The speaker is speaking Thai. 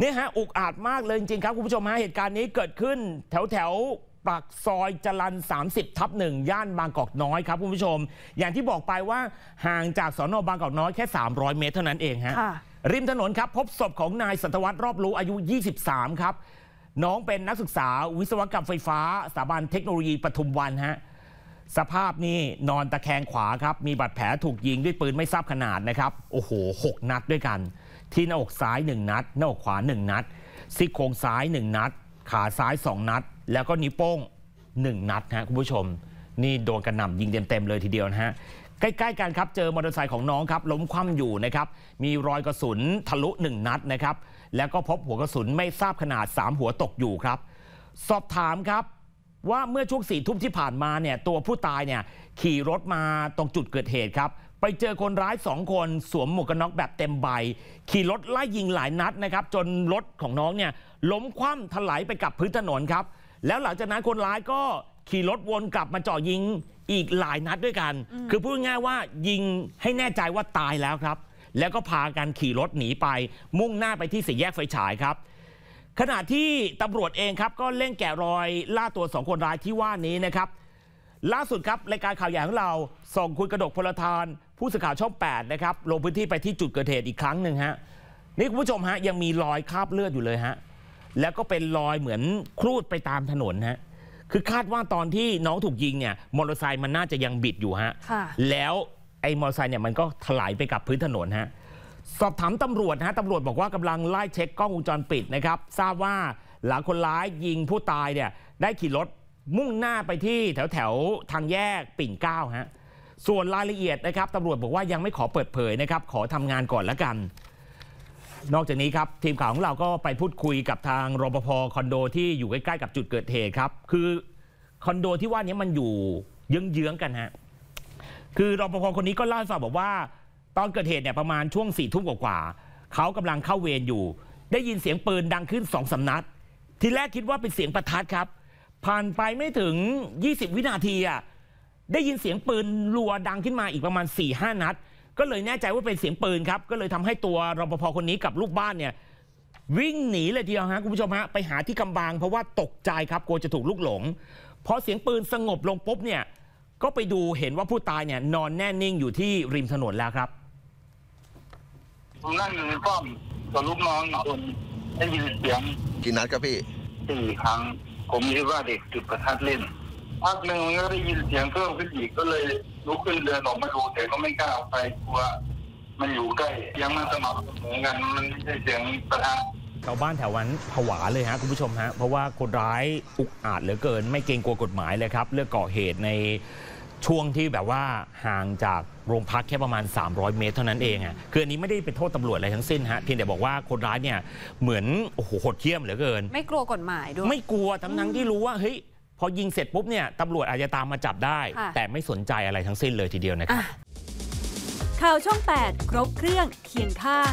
เนี่ยฮะอุกอาจมากเลยจริงๆครับคุณผู้ชมฮะเหตุการณ์นี้เกิดขึ้น แถวแถวๆปากซอยจรัน 30 ทับหนึ่งย่านบางกอกน้อยครับคุณผู้ชม อย่างที่บอกไปว่าห่างจากสอนอบางกอกน้อยแค่ 300 เมตรเท่านั้นเองฮะค่ะริมถนนครับ พบศพของนายสัตวัตรรอบรู้อายุ 23 ครับ น้องเป็นนักศึกษาวิศวกรรมไฟฟ้าสถาบันเทคโนโลยีปทุมวันฮะสภาพนี่นอนตะแคงขวาครับ มีบาดแผลถูกยิงด้วยปืนไม่ทราบขนาดนะครับ โอ้โหหกนัดด้วยกัน ที่หน้าอกซ้าย 1 นัด หน้าอกขวา 1 นัดซี่โครงซ้าย 1 นัด ขาซ้าย 2 นัด แล้วก็นิ้วโป้ง 1 นัดนะคุณผู้ชม นี่โดนกระหน่ำยิงเต็มๆเลยทีเดียวนะฮะใกล้ๆกันครับเจอมอเตอร์ไซค์ของน้องครับล้มคว่ำอยู่นะครับมีรอยกระสุนทะลุ 1 นัดนะครับแล้วก็พบหัวกระสุนไม่ทราบขนาด 3 หัวตกอยู่ครับ สอบถามครับว่าเมื่อช่วงสี่ทุ่มที่ผ่านมาเนี่ยตัวผู้ตายเนี่ยขี่รถมาตรงจุดเกิดเหตุครับ ไปเจอคนร้ายสองคนสวมหมวกกันน็อกแบบเต็มใบ ขี่รถไล่ยิงหลายนัดนะครับ จนรถของน้องเนี่ยล้มคว่ำถลายไปกับพื้นถนนครับ แล้วหลังจากนั้นคนร้ายก็ขี่รถวนกลับมาเจ่อยิงอีกหลายนัดด้วยกัน คือพูดง่ายๆว่ายิงให้แน่ใจว่าตายแล้วครับ แล้วก็พากันขี่รถหนีไป มุ่งหน้าไปที่สี่แยกไฟฉายครับขณะที่ตำรวจเองครับก็เร่งแกะรอยล่าตัวสองคนร้ายที่ว่านี้นะครับ ล่าสุดครับรายการข่าวใหญ่ของเราส่งคุณกระดกพลทาน ผู้สื่อข่าวช่อง8นะครับลงพื้นที่ไปที่จุดเกิดเหตุอีกครั้งหนึ่งฮะนี่คุณผู้ชมฮะยังมีรอยคราบเลือดอยู่เลยฮะแล้วก็เป็นรอยเหมือนครูดไปตามถนนฮะคือคาดว่าตอนที่น้องถูกยิงเนี่ยมอเตอร์ไซค์มันน่าจะยังบิดอยู่ฮะค่ะแล้วไอ้มอเตอร์ไซค์เนี่ยมันก็ถลายไปกับพื้นถนนฮะสอบถามตำรวจนะฮะตำรวจบอกว่ากำลังไล่เช็คกล้องวงจรปิดนะครับ ทราบว่าหลังคนร้ายยิงผู้ตายเนี่ยได้ขี่รถมุ่งหน้าไปที่แถวแถวๆทางแยกปิ่นเกล้าฮะ ส่วนรายละเอียดนะครับตำรวจบอกว่ายังไม่ขอเปิดเผยนะครับ ขอทำงานก่อนละกัน นอกจากนี้ครับ ทีมข่าวของเราก็ไปพูดคุยกับทางรปภคอนโดที่อยู่ใกล้ๆกับจุดเกิดเหตุครับ คือคอนโดที่ว่านี้มันอยู่เยื้องๆกันฮะคือรปภคนนี้ก็เล่าให้ฟังบอกว่า ตอนเกิดเหตุเนี่ยประมาณช่วงสี่ทุ่มกว่าๆเขากำลังเข้าเวรอยู่ ได้ยินเสียงปืนดังขึ้นสองสานัด ทีแรกคิดว่าเป็นเสียงประทัดครับ ผ่านไปไม่ถึง 20 วินาทีอะ ได้ยินเสียงปืนรัวดังขึ้นมาอีกประมาณ4ี่ห้านัด ก็เลยแน่ใจว่าเป็นเสียงปืนครับ ก็เลยทำให้ตัวรปภคนนี้กับลูกบ้านเนี่ยวิ่งหนีเลยทีเดียวฮะคุณผู้ชมฮะไปหาที่กำบังเพราะว่าตกใจครับกลัวจะถูกลุกหลงพอเสียงปืนสงบลงปุ๊บเนี่ยก็ไปดูเห็นว่าผู้ตายเนี่ยนอนแน่นิ่งอยู่ที่ริมถนนแล้วครับผมนั่งอยู่ในป้อมกับลูกน้องอีกคนได้ยินเสียงกี่นัดครับพี่สี่ครั้ง ผมคิดว่าเด็กจุดประทัดเล่น พักหนึ่งมันก็ได้ยินเสียงเพิ่มขึ้นอีกก็เลยลุกขึ้นเดินออกมาดูแต่ก็ไม่กล้าออกไปกลัวมันอยู่ใกล้เสียังมันสมัครเหมือนกันมันไม่ใช่เสียงประทัดชาวบ้านแถวนั้นผวาเลยฮะคุณผู้ชมฮะเพราะว่าคนร้ายอุกอาจเหลือเกิน ไม่เกรงกลัวกฎหมายเลยครับเลือกก่อเหตุในช่วงที่แบบว่าห่างจากโรงพักแค่ประมาณ 300 เมตรเท่านั้นเองอะคืออันนี้ไม่ได้ไปโทษตำรวจอะไรทั้งสิ้นฮะเพียงแต่บอกว่าคนร้ายเนี่ยเหมือนโอ้โหโหดเหี้ยมเหลือเกิน ไม่กลัวกฎหมายด้วย ไม่กลัวทั้งทั้งๆที่รู้ว่าเฮ้ย พอยิงเสร็จปุ๊บเนี่ยตำรวจอาจจะตามมาจับได้ค่ะแต่ไม่สนใจอะไรทั้งสิ้นเลยทีเดียวนะครับข่าวช่อง 8 ครบเครื่องเคียงข้าง